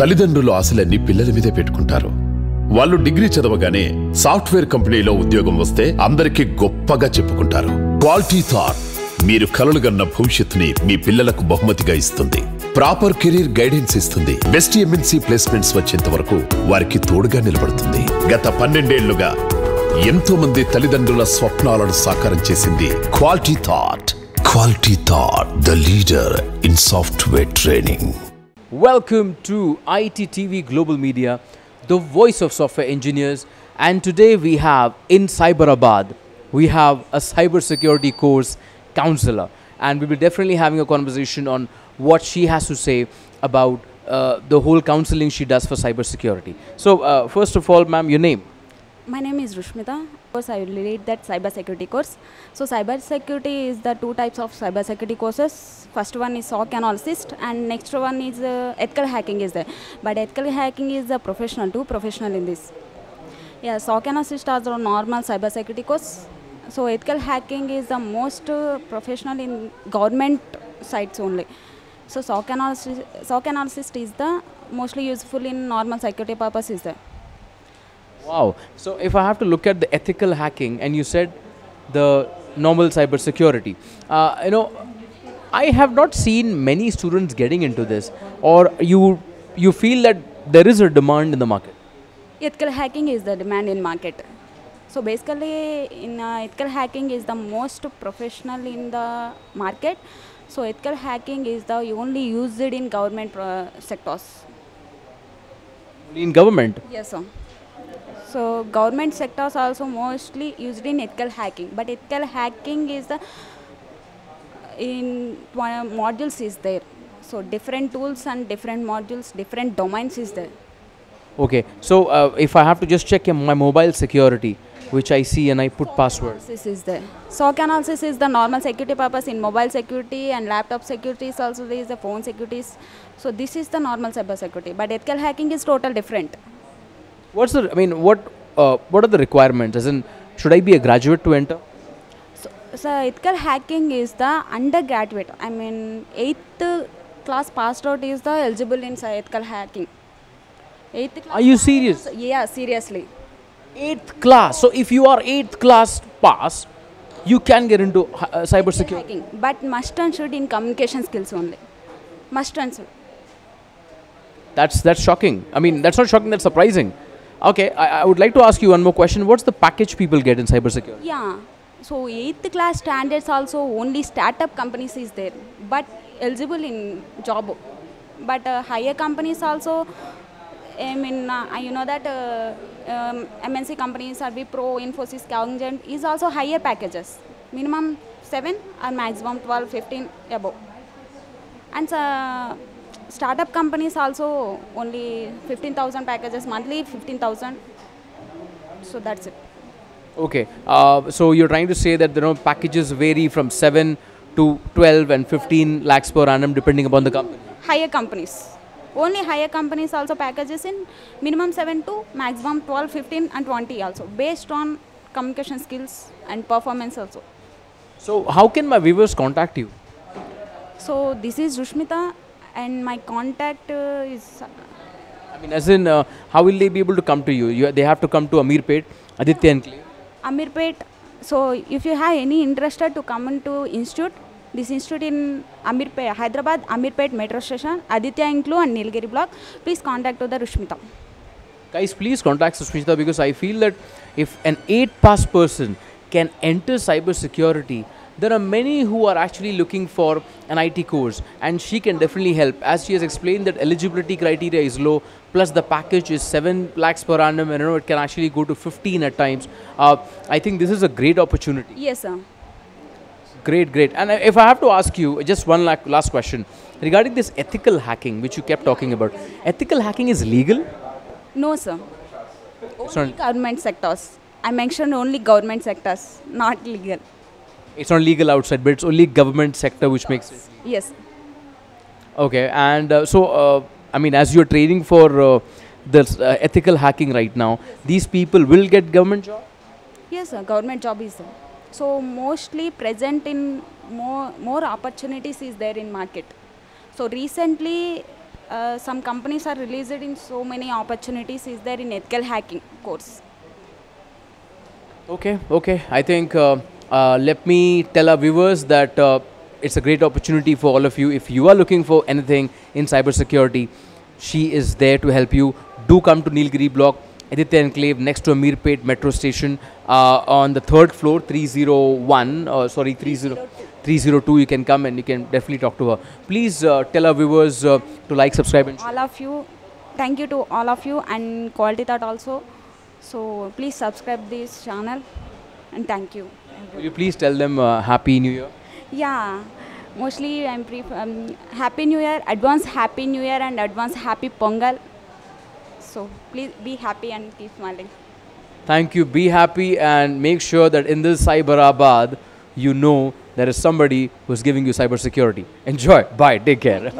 తల్లిదండ్రులు ఆశలన్నీ పిల్లల మీదే పెట్టుకుంటారు. వాళ్ళు డిగ్రీ చదవగానే సాఫ్ట్వేర్ కంపెనీలో ఉద్యోగం వస్తే అందరికీ గొప్పగా చెప్పుకుంటారు. క్వాలిటీ థాట్ మీరు కలలుగన్న భవిష్యత్తుని మీ పిల్లలకు బహుమతిగా ఇస్తుంది. ప్రాపర్ కెరీర్ గైడెన్స్ ఇస్తుంది. బెస్ట్ ఎంఎన్సీ ప్లేస్మెంట్స్ వచ్చేంత వరకు వారికి తోడుగా నిలబడుతుంది. గత పన్నెండేళ్ళుగా ఎంతో మంది తల్లిదండ్రుల స్వప్నాలను సాకారం చేసింది quality thought. Quality thought the leader in software training. Welcome to ITTV Global Media, the voice of software engineers. And today we have in Cyberabad, we have a cybersecurity course counselor. And we'll be definitely having a conversation on what she has to say about uh, the whole counseling she does for cybersecurity. So, uh, first of all, ma'am, your name? My name is Rushmita. Of course, I will lead that cyber security course. So, cyber security is the two types of cyber security courses. First one is SOC analysis, and next one is uh, ethical hacking is there. But ethical hacking is the professional too, professional in this. Yeah, SOC analysis is a normal cyber security course. So, ethical hacking is the most uh, professional in government sites only. So, SOC analysis, SOC analysis is the mostly useful in normal security purposes there. Wow. So if I have to look at the ethical hacking, and you said the normal cybersecurity, uh, you know, I have not seen many students getting into this, or you you feel that there is a demand in the market. ethical hacking is the demand in market. So basically in uh, ethical hacking is the most professional in the market. So ethical hacking is the only used in government uh, sectors. In government, yes sir so government sectors also mostly used in ethical hacking but ethical hacking is the in one modules is there so different tools and different modules different domains is there okay. So uh, if I have to just check my mobile security, which I see and I put password. analysis is there. SOC analysis is the normal security purpose in mobile security and laptop security is also there is the phone securities. So this is the normal cyber security. But ethical hacking is total different. What's the? I mean, what uh, what are the requirements? As in, should I be a graduate to enter? So, so ethical hacking is the undergraduate. I mean eighth class passed out is the eligible in ethical hacking. Eighth class Are you serious? Yeah, seriously. Eighth class. So if you are eighth class pass, you can get into uh, cyber security. Hacking. But must and should in communication skills only. Must and should. That's that's shocking. I mean, that's not shocking. That's surprising. Okay, I, I would like to ask you one more question. What's the package people get in cybersecurity? Yeah. So eighth class standards also only startup companies is there, but eligible in job. But uh, higher companies also, I mean, uh, you know that uh, um, MNC companies Wipro, Infosys, Cognizant is also higher packages. Minimum 7 or maximum 12, 15 above. And uh, startup companies also only 15,000 packages monthly, 15,000. So that's it. Okay, uh, so you're trying to say that you know packages vary from seven to twelve and fifteen lakhs per annum depending upon the company. higher companies. Only higher companies also packages in minimum 7 to maximum 12, 15 and 20 also based on communication skills and performance also. So how can my viewers contact you? So this is Rushmita and my contact uh, is I mean, as in, uh, how will they be able to come to you? you they have to come to Amirpet, Aditya Enclave. Amirpet. So if you have any interested to come into institute, this institute in Amirpet, Hyderabad, Amirpet metro station, Aditya Enclave and Nilgiri block, please contact to the Rushmita. Guys, please contact Sushmita because I feel that if an 8 pass person can enter cybersecurity, there are many who are actually looking for an IT course and she can definitely help. As she has explained that eligibility criteria is low, plus the package is 7 lakhs per annum and you know it can actually go to 15 at times. Uh, I think this is a great opportunity. Yes, sir. Great, great. And uh, if I have to ask you just one last question regarding this ethical hacking, which you kept talking about, ethical hacking is legal? No, sir. Only not, government sectors. I mentioned only government sectors, not legal. It's not legal outside, but it's only government sector which makes it. Yes. Okay, and uh, so uh, I mean, as you're training for uh, this uh, ethical hacking right now, these people will get government job. Yes, sir. Government job is there. So mostly present in more more opportunities is there in market. So recently, uh, some companies are released in so many opportunities is there in ethical hacking course. Okay, okay. I think uh, let me tell our viewers that uh, it's a great opportunity for all of you. If you are looking for anything in cybersecurity, she is there to help you. Do come to Nilgiri Block, Aditya Enclave, next to Amirpet Metro Station, uh, on the third floor, 301. Uh, sorry, 30, 302. You can come and you can definitely talk to her. Please uh, tell our viewers uh, to like, subscribe, and. All of you, thank you to all of you and Quality Thought also. So please subscribe this channel and thank you. Will you please tell them uh, Happy New Year? Yeah, mostly I'm pre- um, Happy New Year, advance Happy New Year and advance Happy Pongal. So please be happy and keep smiling. Thank you. Be happy and make sure that in this Cyberabad, you know there is somebody who's giving you cybersecurity. Enjoy. Bye. Take care.